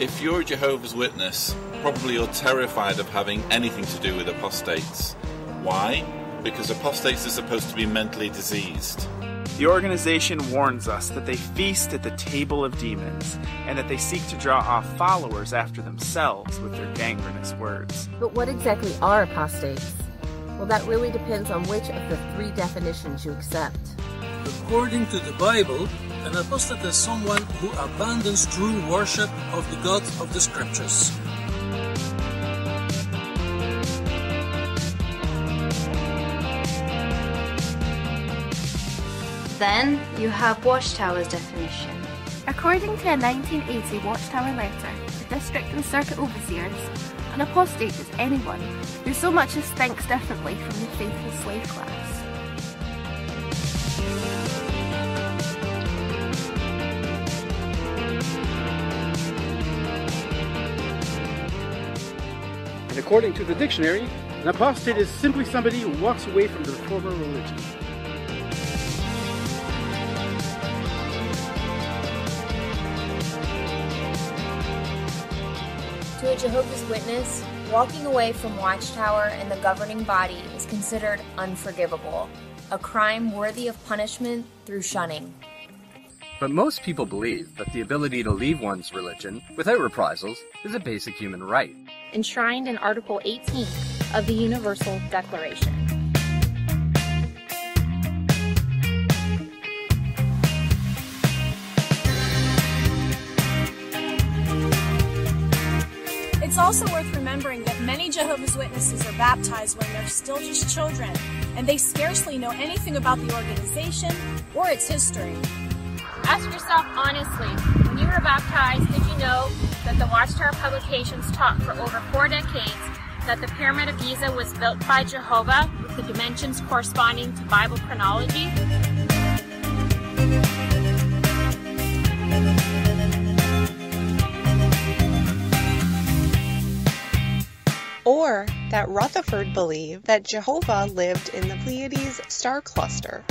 If you're a Jehovah's Witness, probably you're terrified of having anything to do with apostates. Why? Because apostates are supposed to be mentally diseased. The organization warns us that they feast at the table of demons and that they seek to draw off followers after themselves with their gangrenous words. But what exactly are apostates? Well, that really depends on which of the three definitions you accept. According to the Bible, an apostate is someone who abandons true worship of the God of the Scriptures. Then you have Watchtower's definition. According to a 1980 Watchtower letter, the district and circuit overseers, an apostate is anyone who so much as thinks differently from the faithful slave class. According to the dictionary, an apostate is simply somebody who walks away from their former religion. To a Jehovah's Witness, walking away from Watchtower and the governing body is considered unforgivable, a crime worthy of punishment through shunning. But most people believe that the ability to leave one's religion without reprisals is a basic human right. Enshrined in Article 18 of the Universal Declaration. It's also worth remembering that many Jehovah's Witnesses are baptized when they're still just children, and they scarcely know anything about the organization or its history. Ask yourself honestly, when you were baptized, did you know that the Watchtower publications taught for over four decades that the Pyramid of Giza was built by Jehovah with the dimensions corresponding to Bible chronology? Or that Rutherford believed that Jehovah lived in the Pleiades star cluster.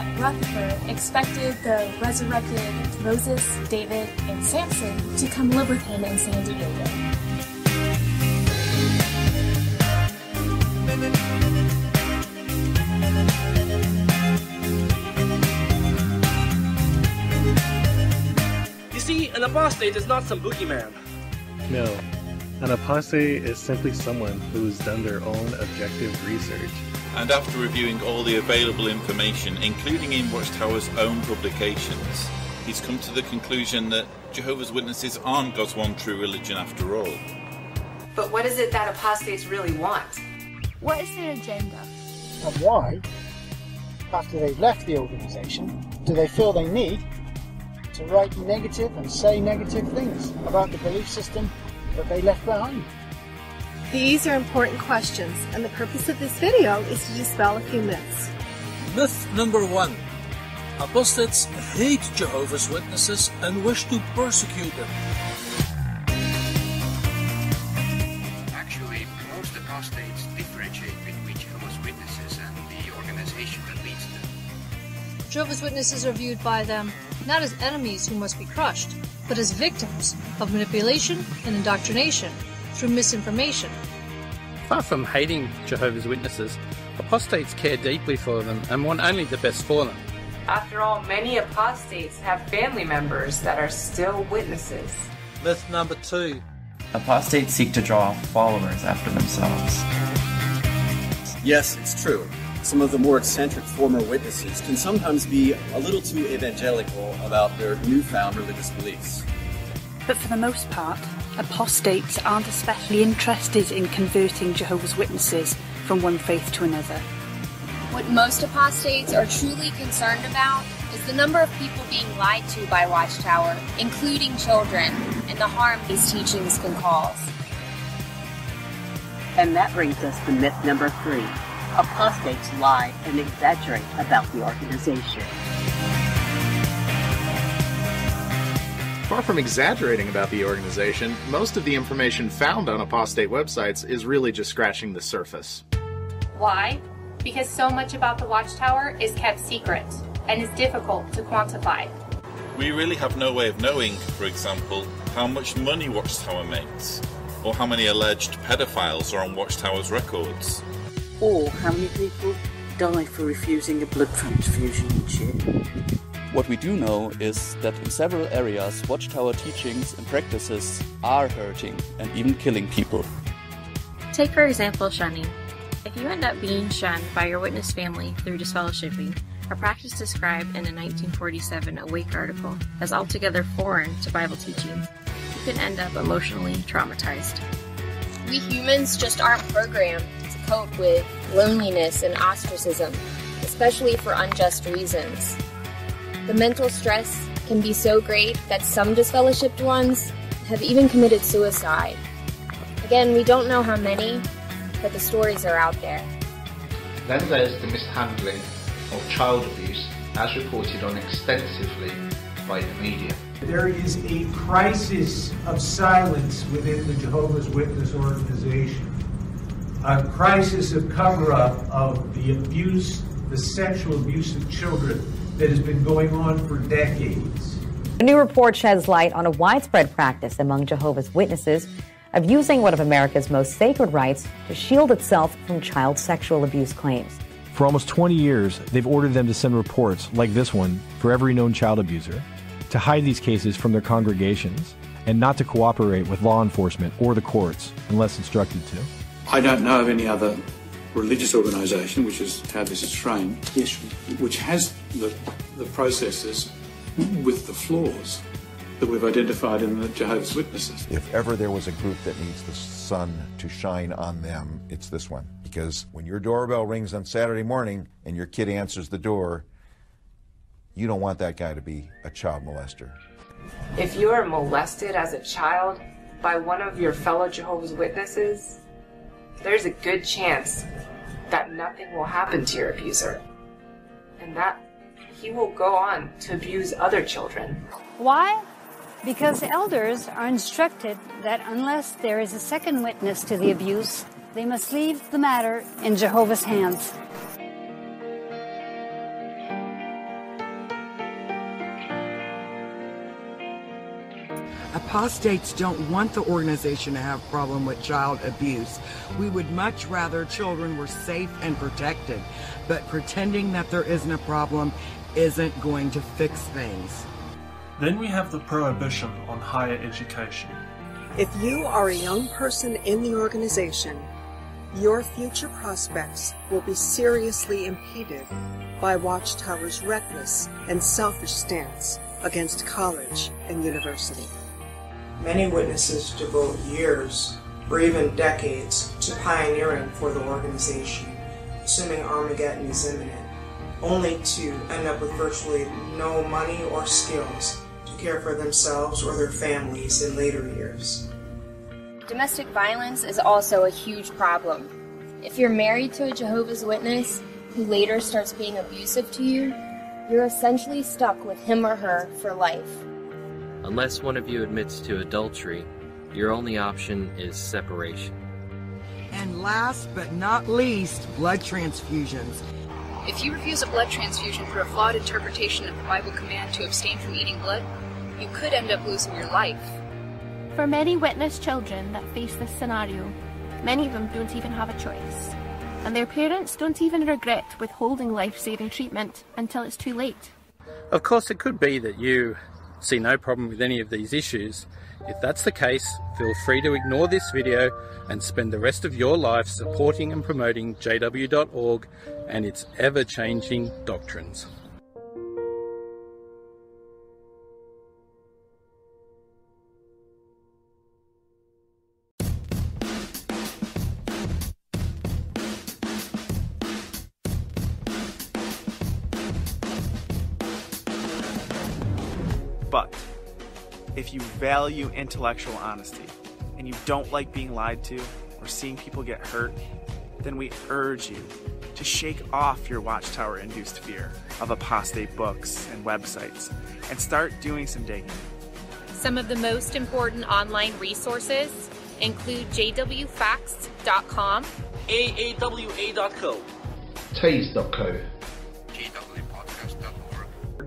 That Rutherford expected the resurrected Moses, David, and Samson to come live with him in San Diego. You see, an apostate is not some boogeyman. No. An apostate is simply someone who's done their own objective research. And after reviewing all the available information, including in Watchtower's own publications, he's come to the conclusion that Jehovah's Witnesses aren't God's one true religion after all. But what is it that apostates really want? What is their agenda? And why, after they've left the organisation, do they feel they need to write negative and say negative things about the belief system that they left behind? These are important questions, and the purpose of this video is to dispel a few myths. Myth number one Apostates hate Jehovah's Witnesses and wish to persecute them. Actually, most apostates differentiate between Jehovah's Witnesses and the organization that leads them. Jehovah's Witnesses are viewed by them not as enemies who must be crushed, but as victims of manipulation and indoctrination through misinformation. Far from hating Jehovah's Witnesses, apostates care deeply for them and want only the best for them. After all, many apostates have family members that are still witnesses. Myth number two Apostates seek to draw followers after themselves. Yes, it's true. Some of the more eccentric former witnesses can sometimes be a little too evangelical about their newfound religious beliefs. But for the most part, apostates aren't especially interested in converting Jehovah's Witnesses from one faith to another. What most apostates are truly concerned about is the number of people being lied to by Watchtower, including children, and the harm these teachings can cause. And that brings us to myth number three. Apostates lie and exaggerate about the organization. Far from exaggerating about the organization, most of the information found on apostate websites is really just scratching the surface. Why? Because so much about the Watchtower is kept secret and is difficult to quantify. We really have no way of knowing, for example, how much money Watchtower makes, or how many alleged pedophiles are on Watchtower's records. Or how many people die for refusing a blood transfusion each year. What we do know is that in several areas, Watchtower teachings and practices are hurting and even killing people. Take, for example, shunning. If you end up being shunned by your witness family through disfellowshipping, a practice described in a 1947 Awake article as altogether foreign to Bible teaching, you can end up emotionally traumatized. We humans just aren't programmed to cope with loneliness and ostracism, especially for unjust reasons. The mental stress can be so great that some disfellowshipped ones have even committed suicide. Again, we don't know how many, but the stories are out there. Then there's the mishandling of child abuse as reported on extensively by the media. There is a crisis of silence within the Jehovah's Witness organization, a crisis of cover up of the abuse, the sexual abuse of children that has been going on for decades. A new report sheds light on a widespread practice among Jehovah's Witnesses of using one of America's most sacred rights to shield itself from child sexual abuse claims. For almost 20 years, they've ordered them to send reports like this one for every known child abuser, to hide these cases from their congregations, and not to cooperate with law enforcement or the courts unless instructed to. I don't know of any other religious organisation, which is how this is framed, yes. which has the, the processes with the flaws that we've identified in the Jehovah's Witnesses. If ever there was a group that needs the sun to shine on them, it's this one. Because when your doorbell rings on Saturday morning and your kid answers the door, you don't want that guy to be a child molester. If you are molested as a child by one of your fellow Jehovah's Witnesses, there's a good chance that nothing will happen to your abuser. And that he will go on to abuse other children. Why? Because elders are instructed that unless there is a second witness to the abuse, they must leave the matter in Jehovah's hands. Apostates don't want the organization to have a problem with child abuse. We would much rather children were safe and protected, but pretending that there isn't a problem isn't going to fix things. Then we have the prohibition on higher education. If you are a young person in the organization, your future prospects will be seriously impeded by Watchtower's reckless and selfish stance against college and university. Many witnesses devote years or even decades to pioneering for the organization, assuming Armageddon is imminent, only to end up with virtually no money or skills to care for themselves or their families in later years. Domestic violence is also a huge problem. If you're married to a Jehovah's Witness who later starts being abusive to you, you're essentially stuck with him or her for life. Unless one of you admits to adultery, your only option is separation. And last but not least, blood transfusions. If you refuse a blood transfusion for a flawed interpretation of the Bible command to abstain from eating blood, you could end up losing your life. For many witness children that face this scenario, many of them don't even have a choice. And their parents don't even regret withholding life saving treatment until it's too late. Of course, it could be that you see no problem with any of these issues. If that's the case, feel free to ignore this video and spend the rest of your life supporting and promoting JW.org and its ever changing doctrines. Value intellectual honesty and you don't like being lied to or seeing people get hurt, then we urge you to shake off your Watchtower induced fear of apostate books and websites and start doing some digging. Some of the most important online resources include jwfacts.com, AAWA.co, Tees.co,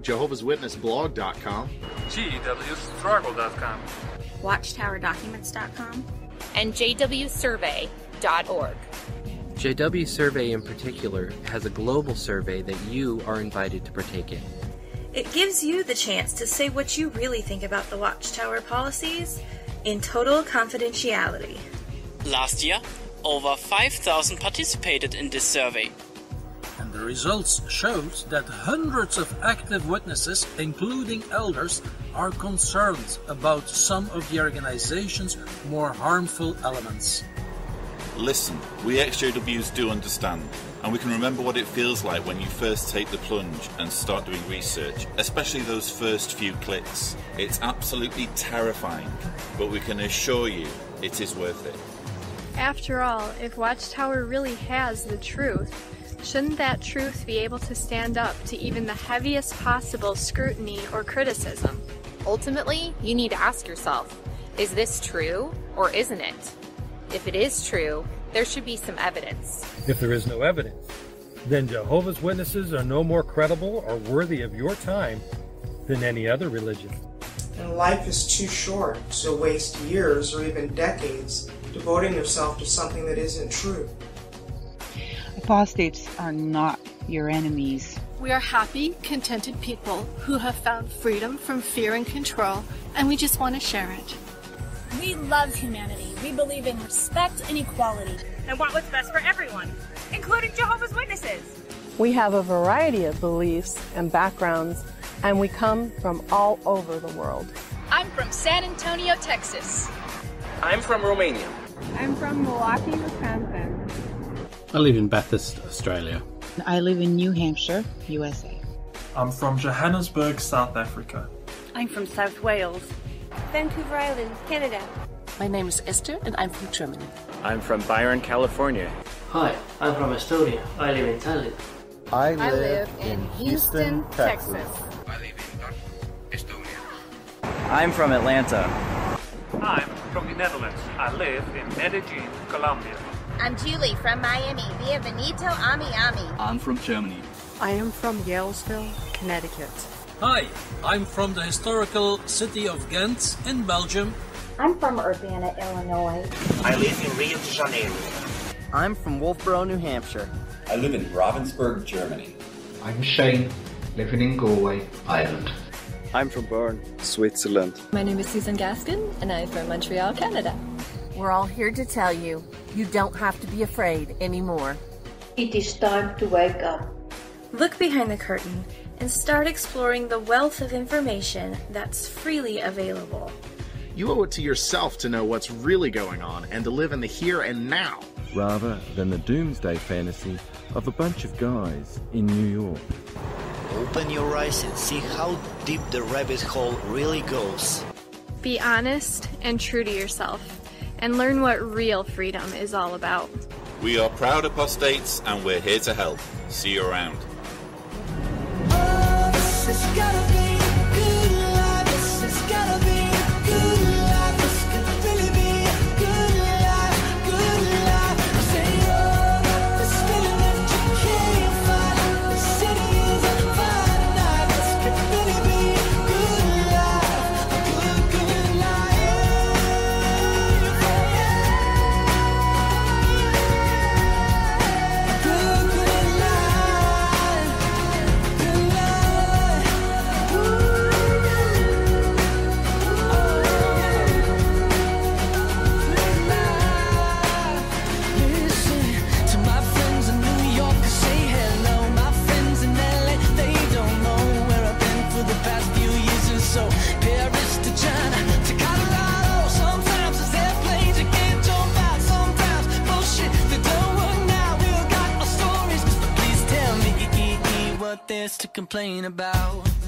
Jehovah'sWitnessBlog.com, JWStruggle.com, WatchtowerDocuments.com, and jwsurvey.org. JW Survey in particular has a global survey that you are invited to partake in. It gives you the chance to say what you really think about the Watchtower policies in total confidentiality. Last year, over 5,000 participated in this survey. And the results showed that hundreds of active witnesses, including elders, are concerned about some of the organization's more harmful elements. Listen, we ex-JWs do understand, and we can remember what it feels like when you first take the plunge and start doing research, especially those first few clicks. It's absolutely terrifying, but we can assure you it is worth it. After all, if Watchtower really has the truth, shouldn't that truth be able to stand up to even the heaviest possible scrutiny or criticism? Ultimately, you need to ask yourself is this true or isn't it? If it is true, there should be some evidence. If there is no evidence, then Jehovah's Witnesses are no more credible or worthy of your time than any other religion. And life is too short to waste years or even decades devoting yourself to something that isn't true. Apostates are not your enemies. We are happy, contented people who have found freedom from fear and control, and we just want to share it. We love humanity. We believe in respect and equality. And want what's best for everyone, including Jehovah's Witnesses. We have a variety of beliefs and backgrounds, and we come from all over the world. I'm from San Antonio, Texas. I'm from Romania. I'm from Milwaukee, Wisconsin. I live in Bathurst, Australia. I live in New Hampshire, USA. I'm from Johannesburg, South Africa. I'm from South Wales. Vancouver Island, Canada. My name is Esther and I'm from Germany. I'm from Byron, California. Hi, I'm from Estonia. I live in Tallinn. I live, I live in, in Houston, Houston, Texas. Texas. I live in Estonia. I'm from Atlanta. I'm from the Netherlands. I live in Medellin, Colombia. I'm Julie from Miami. Bienvenido a Miami. I'm from Germany. I am from Yalesville, Connecticut. Hi, I'm from the historical city of Ghent in Belgium. I'm from Urbana, Illinois. I live in Rio de Janeiro. I'm from Wolfeboro, New Hampshire. I live in Ravensburg, Germany. I'm Shane, living in Galway, Ireland. I'm from Bern, Switzerland. My name is Susan Gaskin, and I'm from Montreal, Canada. We're all here to tell you you don't have to be afraid anymore. It is time to wake up. Look behind the curtain and start exploring the wealth of information that's freely available. You owe it to yourself to know what's really going on and to live in the here and now. Rather than the doomsday fantasy of a bunch of guys in New York. Open your eyes and see how deep the rabbit hole really goes. Be honest and true to yourself and learn what real freedom is all about. We are proud apostates and we're here to help. See you around. Complain about